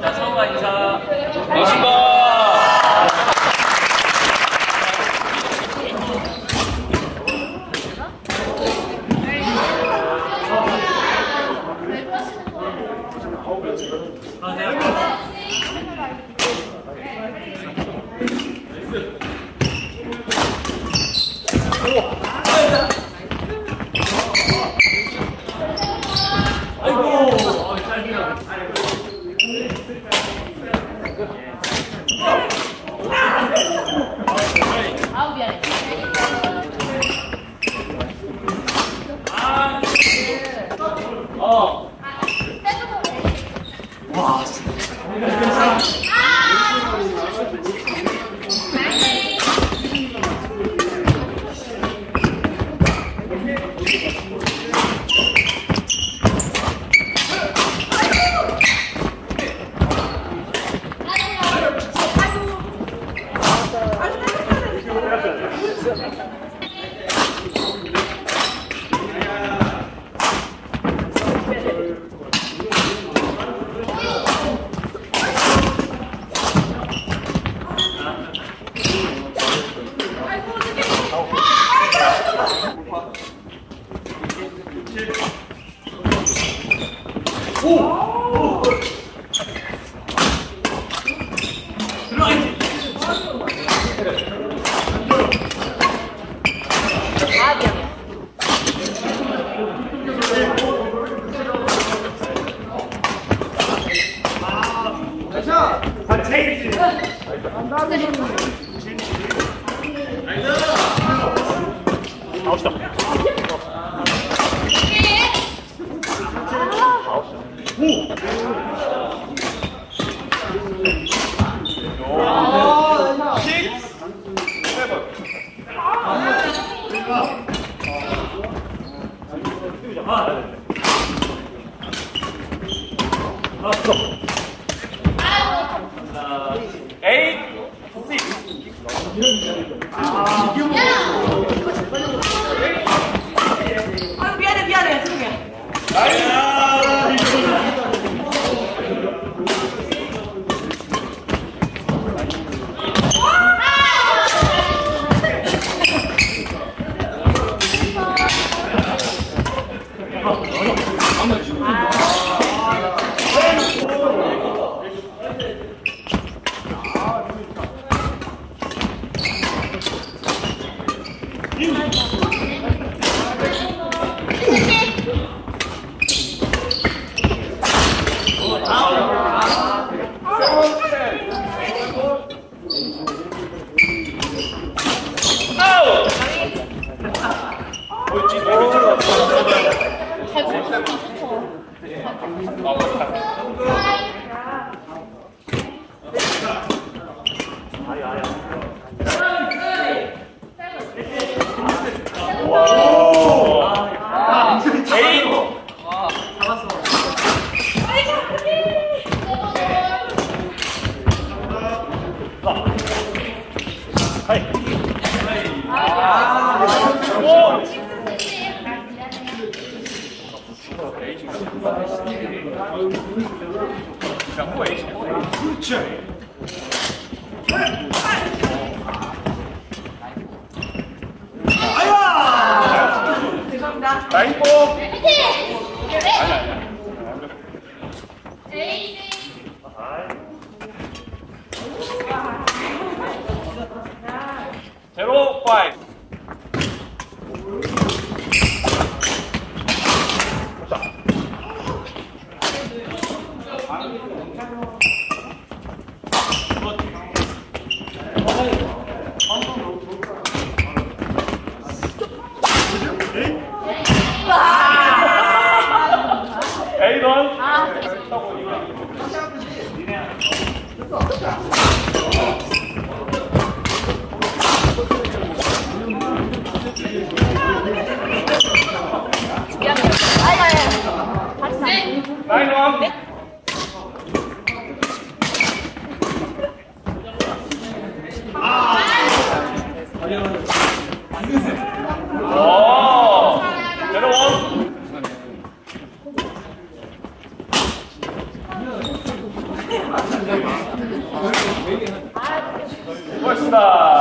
자, 처음과 인사. 아우, 아, 미안 죄송합니 다. 라인 원. 오, 제로 원. 수고하셨습니다.